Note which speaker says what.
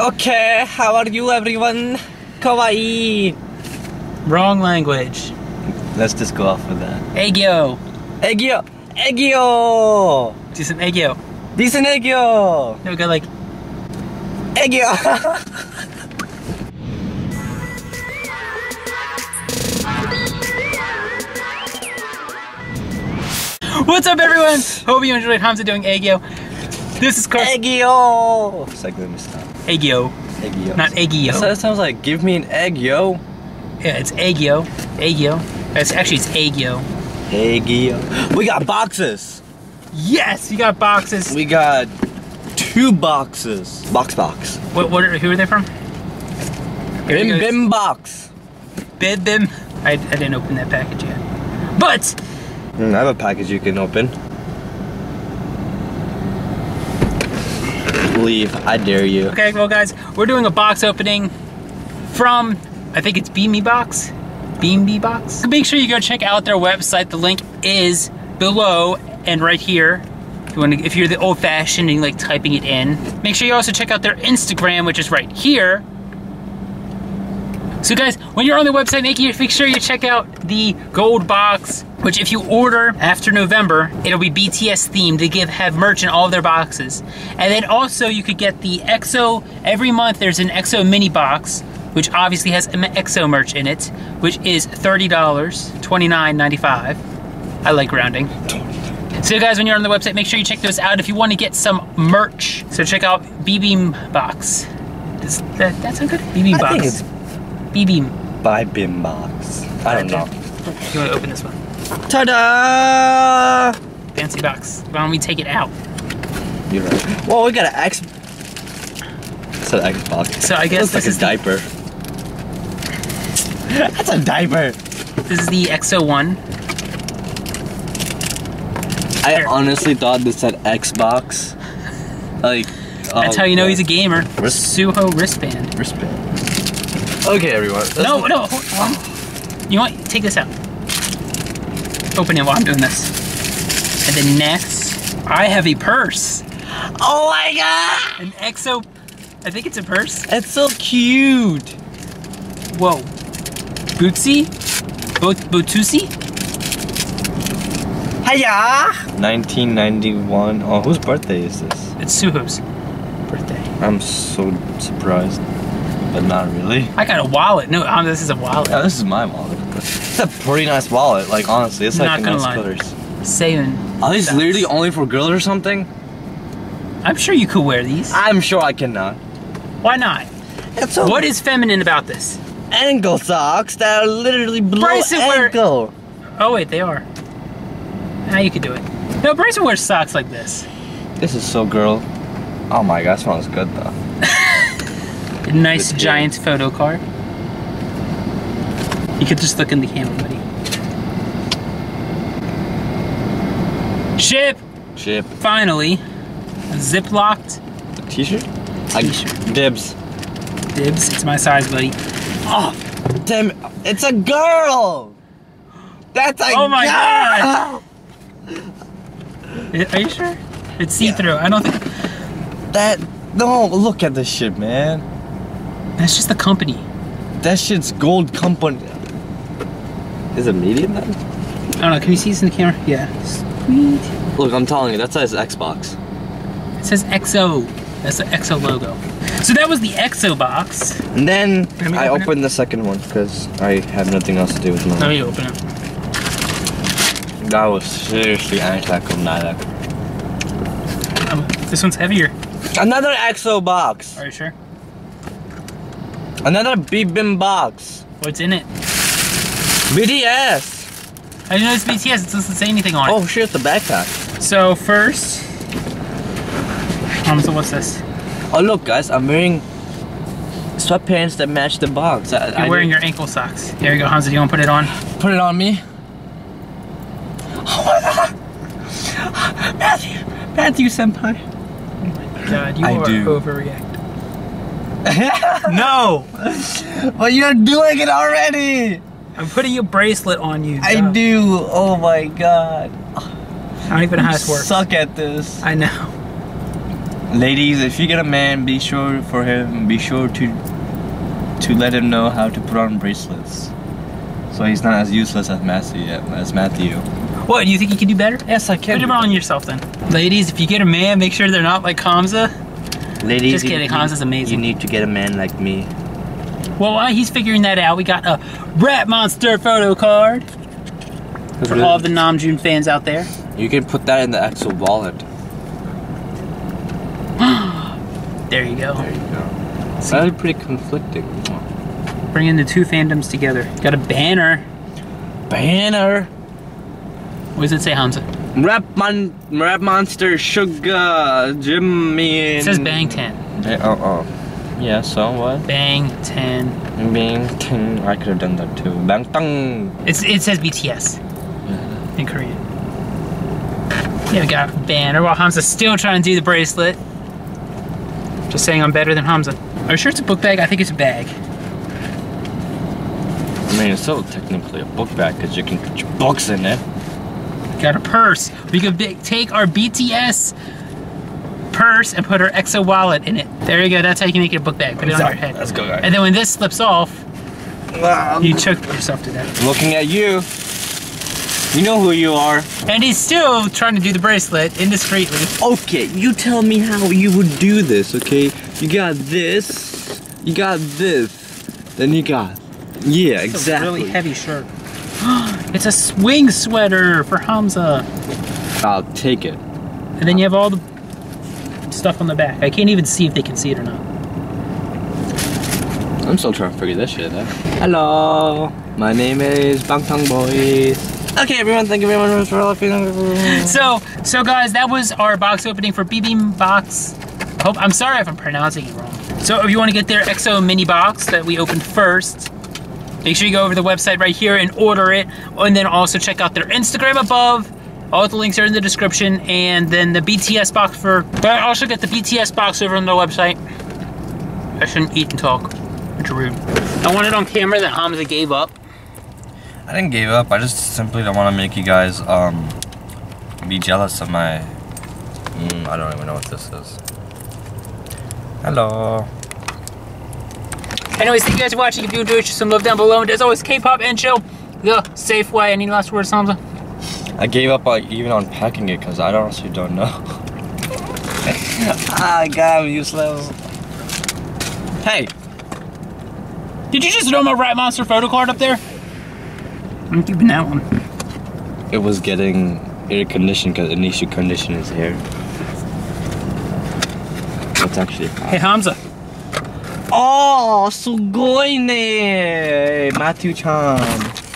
Speaker 1: Okay, how are you everyone? Kawaii.
Speaker 2: Wrong language.
Speaker 1: Let's just go off with that.
Speaker 2: Aegyo.
Speaker 1: Aegyo! Aegyo!
Speaker 2: Do some aegyo.
Speaker 1: Decent Aegyo!
Speaker 2: No, go like,
Speaker 1: Aegyo!
Speaker 2: what's up everyone? Hope you enjoyed Hamza doing aegyo. This is Carl.
Speaker 1: Aegyo! It's like, me stop.
Speaker 2: Aegyo,
Speaker 1: Aegyo.
Speaker 2: not aegyo.
Speaker 1: So that sounds like, give me an egg, yo.
Speaker 2: Yeah, it's aegyo. Aegyo. It's actually it's aegyo.
Speaker 1: Aegyo. We got boxes!
Speaker 2: Yes, you got boxes.
Speaker 1: We got two boxes. Box box.
Speaker 2: What? What? Are, who are they from? Here
Speaker 1: Bim bim box.
Speaker 2: Bim Bim. I, I didn't open that package yet. But
Speaker 1: Mm, I have a package you can open. Leave. I dare you.
Speaker 2: okay, well guys, we're doing a box opening from I think it's Beamy Box. Beamy Box. Make sure you go check out their website. The link is below and right here. If you want to, if you're the old-fashioned and you like typing it in, make sure you also check out their Instagram, which is right here. So guys, when you're on the website, make, you, make sure you check out the gold box, which if you order after November, it'll be BTS themed. They give have merch in all of their boxes. And then also you could get the EXO, every month there's an EXO mini box, which obviously has EXO merch in it, which is $30, $29.95. I like rounding. So guys, when you're on the website, make sure you check those out if you want to get some merch. So check out BB Box. Does that, that sound good? BB Box.
Speaker 1: Think by Bim box. I don't know.
Speaker 2: You want to open this one?
Speaker 1: Ta-da!
Speaker 2: Fancy box. Why don't we take it out?
Speaker 1: You're right. Well, we got an X. It's an Xbox.
Speaker 2: So I guess
Speaker 1: Looks
Speaker 2: this
Speaker 1: like
Speaker 2: is
Speaker 1: a diaper. That's a diaper.
Speaker 2: This is the XO1.
Speaker 1: I
Speaker 2: Here.
Speaker 1: honestly thought this said Xbox. Like.
Speaker 2: That's
Speaker 1: oh,
Speaker 2: how you know
Speaker 1: God.
Speaker 2: he's a gamer.
Speaker 1: Wrist-
Speaker 2: Suho wristband.
Speaker 1: Wristband. Okay, everyone. let's
Speaker 2: No, no, hold on. You want take this out. Open it while I'm doing this. And then next, I have a purse.
Speaker 1: Oh my god!
Speaker 2: An EXO. I think it's a purse.
Speaker 1: It's so cute.
Speaker 2: Whoa. Bootsy? Bo- Botusi?
Speaker 1: Hiya! 1991. Oh, whose birthday is this?
Speaker 2: It's Suho's birthday.
Speaker 1: I'm so surprised, but not really.
Speaker 2: I got a wallet. No, um, this is a wallet.
Speaker 1: Yeah, this is my wallet. It's a pretty nice wallet. Like honestly, it's like
Speaker 2: Not
Speaker 1: a
Speaker 2: gonna
Speaker 1: nice
Speaker 2: lie.
Speaker 1: colors.
Speaker 2: Saving.
Speaker 1: Are these literally only for girls or something?
Speaker 2: I'm sure you could wear these.
Speaker 1: I'm sure I cannot.
Speaker 2: Why not?
Speaker 1: It's so
Speaker 2: What is feminine about this?
Speaker 1: ankle socks that are literally below
Speaker 2: Bryson wear- Oh wait, they are. Now you could do it. No, Bryson wears socks like this.
Speaker 1: This is so girl. Oh my god, smells good though.
Speaker 2: Nice giant photo card. You could just look in the camera, buddy. Ship!
Speaker 1: Chip.
Speaker 2: Finally. Zip locked.
Speaker 1: T-shirt? I-
Speaker 2: T-shirt.
Speaker 1: Dibs.
Speaker 2: Dibs. It's my size, buddy.
Speaker 1: Oh, damn it. It's a girl! That's a
Speaker 2: Oh my
Speaker 1: girl!
Speaker 2: Are you sure? It's see-through. I don't think
Speaker 1: That, no, look at this shit, man.
Speaker 2: That's just the company.
Speaker 1: That shit's gold company. Is it medium then?
Speaker 2: I don't know. Can you see this in the camera? Yeah. Sweet.
Speaker 1: Look, I'm telling you, that says Xbox.
Speaker 2: It says XO. That's the XO logo. So that was the EXO box.
Speaker 1: And then
Speaker 2: Let
Speaker 1: I
Speaker 2: open it.
Speaker 1: opened the second one because I had nothing else to do with
Speaker 2: Let
Speaker 1: mine.
Speaker 2: me open it.
Speaker 1: That was seriously anticlimactic.
Speaker 2: Um, this one's heavier.
Speaker 1: Another EXO box.
Speaker 2: Are you sure?
Speaker 1: Another Bibim box.
Speaker 2: What's in it?
Speaker 1: BDS.
Speaker 2: I didn't know it's BTS. It doesn't say anything on it.
Speaker 1: Oh shit, the backpack.
Speaker 2: So first, um, so what's this?
Speaker 1: Oh look, guys, I'm wearing sweatpants that match the box. I,
Speaker 2: You're
Speaker 1: I
Speaker 2: wearing
Speaker 1: didn't-
Speaker 2: your ankle socks. Here you go, Hamza. Do you want to put it on?
Speaker 1: Put it on me. Oh my god. Matthew, Matthew senpai.
Speaker 2: Oh my god, you
Speaker 1: I
Speaker 2: are
Speaker 1: do.
Speaker 2: overreacting. no,
Speaker 1: But you're doing it already.
Speaker 2: I'm putting a bracelet on you.
Speaker 1: I
Speaker 2: God.
Speaker 1: do. Oh my god.
Speaker 2: I don't even know how this works.
Speaker 1: Suck at this.
Speaker 2: I know.
Speaker 1: Ladies, if you get a man, be sure for him, be sure to to let him know how to put on bracelets. So he's not as useless as Matthew. As Matthew.
Speaker 2: What, do you think you can do better?
Speaker 1: Yes, I can.
Speaker 2: Put it on yourself then. Ladies, if you get a man, make sure they're not like Hamza.
Speaker 1: Ladies,
Speaker 2: Just kidding,
Speaker 1: you,
Speaker 2: Hans is amazing.
Speaker 1: You need to get a man like me.
Speaker 2: Well, while he's figuring that out, we got a Rap Monster photo card for all of the Namjoon fans out there.
Speaker 1: You can put that in the Exo wallet.
Speaker 2: There you go.
Speaker 1: There you go. That's pretty conflicting.
Speaker 2: Bringing the two fandoms together. Got a banner.
Speaker 1: Banner.
Speaker 2: What does it say, Hamza?
Speaker 1: Rap mon, rap monster, Suga, Jimin.
Speaker 2: It says Bang 10.
Speaker 1: Oh, oh. Yeah. So what?
Speaker 2: Bang 10.
Speaker 1: Bang tang. I could have done that too. Bang tang.
Speaker 2: It's, it says BTS in Korean. Yeah, we got a banner while Hamza's still trying to do the bracelet. Just saying I'm better than Hamza. Are you sure it's a book bag? I think it's a bag.
Speaker 1: I mean, it's still technically a book bag because you can put your books in it.
Speaker 2: Got a purse. We could take our BTS purse and put our EXO wallet in it. There you go. That's how you can make it a book bag. Put it on your head.
Speaker 1: Let's go, guys.
Speaker 2: And then when this slips off, you um, choke yourself to death.
Speaker 1: Looking at you. You know who you are.
Speaker 2: And he's still trying to do the bracelet indiscreetly.
Speaker 1: Okay, you tell me how you would do this, okay? You got this, you got this, then you got. Yeah,
Speaker 2: It's
Speaker 1: exactly.
Speaker 2: a really heavy shirt. it's a swing sweater for Hamza.
Speaker 1: I'll take it.
Speaker 2: And then you have all the stuff on the back. I can't even see if they can see it or not.
Speaker 1: I'm still trying to figure this shit out. Hello, my name is Bangtan Boys. Okay, everyone, thank you very much for all listening.
Speaker 2: So, so guys, that was our box opening for BB Box. I hope I'm sorry if I'm pronouncing it wrong. So, if you want to get their EXO mini box that we opened first, make sure you go over the website right here and order it, and then also check out their Instagram above. All the links are in the description, and then the BTS box for. But I also get the BTS box over on the website. I shouldn't eat and talk. It's rude. I want it on camera that Hamza gave up.
Speaker 1: I didn't give up. I just simply don't want to make you guys um be jealous of my. Mm, I don't even know what this is. Hello.
Speaker 2: Anyways, thank you guys for watching. If you enjoyed, show some love down below. And as always, K-pop and chill the safe way. Any last words, Hamza?
Speaker 1: I gave up like, even on packing it because I honestly don't know. ah, God, I'm useless. Hey,
Speaker 2: Did you just throw my Rap Monster photo card up there? I'm keeping that one.
Speaker 1: it was getting air conditioned because Anisha conditioned his hair. That's actually
Speaker 2: Hey, Hamza.
Speaker 1: Oh, sugoi ne, Matthew Chan.